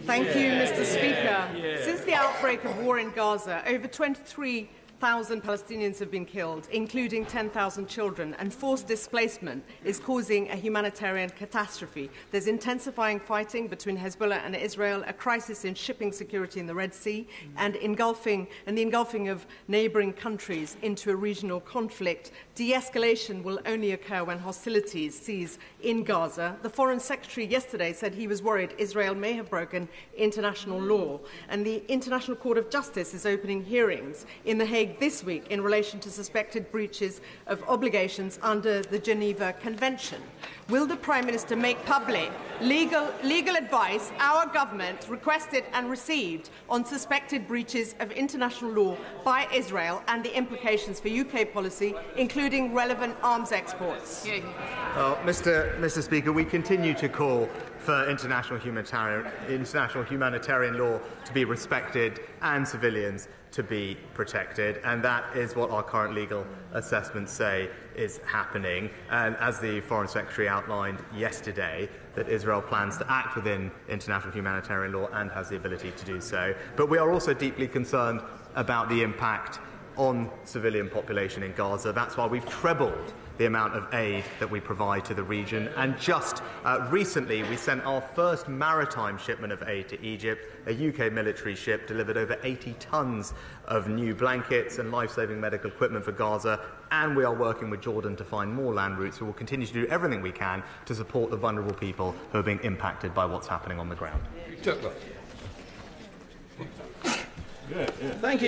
Thank you, Mr. Speaker. Since the outbreak of war in Gaza, over 23 1,000 Palestinians have been killed, including 10,000 children, and forced displacement is causing a humanitarian catastrophe. There's intensifying fighting between Hezbollah and Israel, a crisis in shipping security in the Red Sea, and engulfing and the engulfing of neighboring countries into a regional conflict. De-escalation will only occur when hostilities cease in Gaza. The Foreign Secretary yesterday said he was worried Israel may have broken international law, and the International Court of Justice is opening hearings in The Hague this week in relation to suspected breaches of obligations under the Geneva Convention. Will the Prime Minister make public legal, legal advice our government requested and received on suspected breaches of international law by Israel and the implications for UK policy, including relevant arms exports? Well, Mr. Mr. Speaker, we continue to call for international humanitarian, international humanitarian law to be respected and civilians to be protected, and that is what our current legal assessments say is happening. And as the Foreign Secretary outlined yesterday, that Israel plans to act within international humanitarian law and has the ability to do so. But we are also deeply concerned about the impact on civilian population in Gaza. That's why we've trebled the amount of aid that we provide to the region. And just uh, recently, we sent our first maritime shipment of aid to Egypt. A UK military ship delivered over 80 tons of new blankets and life saving medical equipment for Gaza. And we are working with Jordan to find more land routes. We will continue to do everything we can to support the vulnerable people who are being impacted by what's happening on the ground. Thank you.